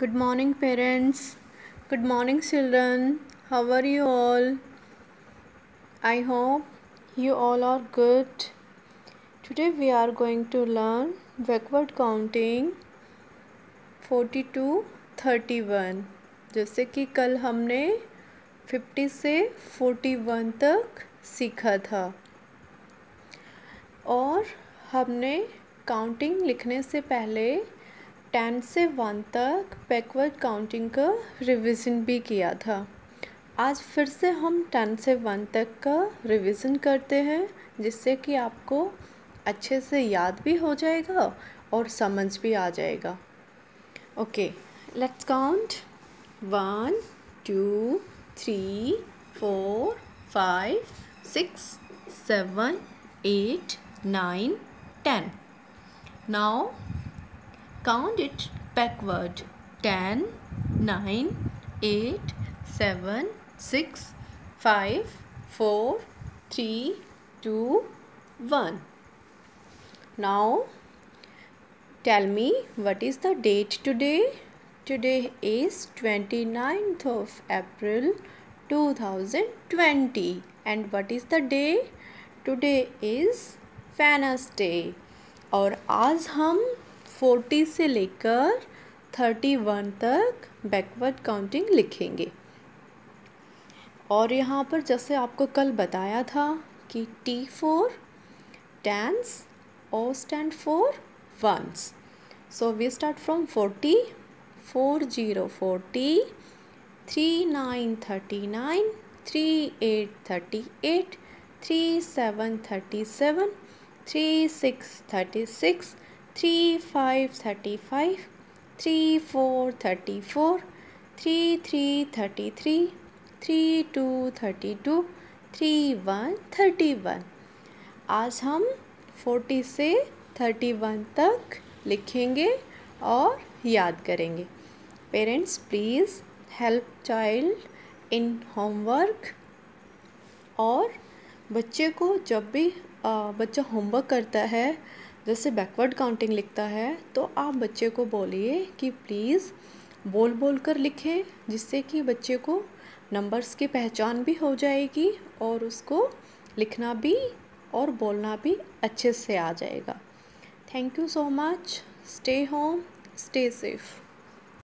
Good morning, parents. Good morning, children. How are you all? I hope you all are good. Today we are going to learn backward counting 40 to 31. जैसे कि कल हमने 50 से 41 तक सीखा था और हमने काउंटिंग लिखने से पहले टेन से वन तक बैकवर्ड काउंटिंग का रिवीजन भी किया था। आज फिर से हम टेन से वन तक का रिवीजन करते हैं, जिससे कि आपको अच्छे से याद भी हो जाएगा और समझ भी आ जाएगा। Okay, let's count. One, two, three, four, five, six, seven, eight, nine, ten. Now count it backward 10 9 8 7 6 5 4 3 2 1 now tell me what is the date today today is 29th of april 2020 and what is the day today is Wednesday और आज हम forty से लेकर thirty one तक backward counting लिखेंगे। और यहाँ पर जैसे आपको कल बताया था कि T for tens O stand for ones so we start from forty four zero forty three nine thirty nine three eight thirty eight three seven thirty seven three six thirty six three five thirty five three four thirty four three three thirty three three two thirty two three one thirty one आज हम forty से thirty one तक लिखेंगे और याद करेंगे। Parents please help child in homework और बच्चे को जब भी बच्चा होमवर्क करता है जैसे बैकवर्ड काउंटिंग लिखता है तो आप बच्चे को बोलिए कि प्लीज़ बोल बोल कर लिखें, जिससे कि बच्चे को नंबर्स की पहचान भी हो जाएगी और उसको लिखना भी और बोलना भी अच्छे से आ जाएगा। Thank you so much stay home stay safe